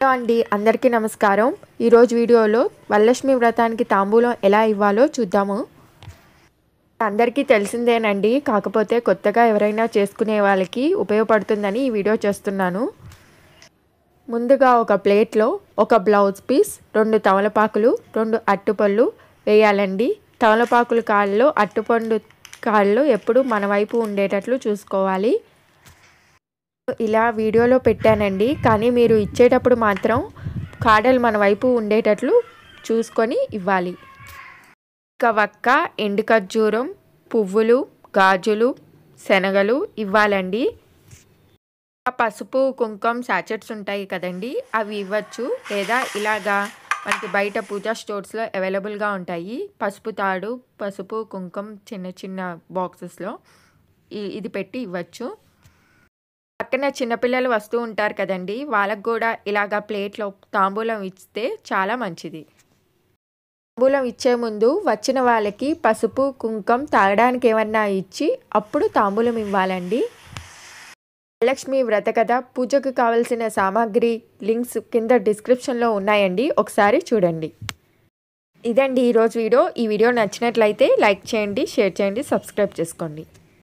Hello అండి అందరికీ నమస్కారం. ఈరోజు వీడియోలో వరలక్ష్మి వ్రతానికి తాంబూలం ఎలా ఇవ్వాలో చూద్దాము. అందరికీ తెలిసిందేనండి కాకపోతే కొత్తగా ఎవరైనా చేసుకునే వాళ్ళకి ఉపయోగపడుతుందని ఈ వీడియో చేస్తున్నాను. ముందుగా ఒక ప్లేట్లో ఒక బ్లౌజ్ పీస్ రెండు తమలపాకులు రెండు అట్టుపళ్ళు వేయాలండి. తమలపాకుల కాళ్ళు అట్టుపండు కాళ్ళు ఎప్పుడు మన వైపు ఉండేటట్లు చూసుకోవాలి. ఇలా వీడియోలో పెట్టానండి. కానీ మీరు ఇచ్చేటప్పుడు మాత్రం కాడలు మన వైపు ఉండేటట్లు చూసుకొని ఇవ్వాలి. ఇక వక్క ఎండు ఖర్జూరం పువ్వులు గాజులు శనగలు ఇవ్వాలండి. పసుపు కుంకుమ సాచెట్స్ ఉంటాయి కదండి. అవి ఇవ్వచ్చు. లేదా ఇలాగా మనకి బయట పూజా స్టోర్స్లో అవైలబుల్గా ఉంటాయి. పసుపు తాడు పసుపు కుంకుమ చిన్న చిన్న బాక్సెస్లో ఇది పెట్టి ఇవ్వచ్చు. పక్కన చిన్నపిల్లలు వస్తూ ఉంటారు కదండి వాళ్ళకు కూడా ఇలాగ ప్లేట్లో తాంబూలం ఇస్తే చాలా మంచిది. తాంబూలం ఇచ్చే ముందు వచ్చిన వాళ్ళకి పసుపు కుంకం తాగడానికి ఏమన్నా ఇచ్చి అప్పుడు తాంబూలం ఇవ్వాలండి. లక్ష్మి వ్రత కథ పూజకు కావలసిన సామాగ్రి లింక్స్ కింద డిస్క్రిప్షన్లో ఉన్నాయండి ఒకసారి చూడండి. ఇదండి ఈరోజు వీడియో. ఈ వీడియో నచ్చినట్లయితే లైక్ చేయండి షేర్ చేయండి సబ్స్క్రైబ్ చేసుకోండి.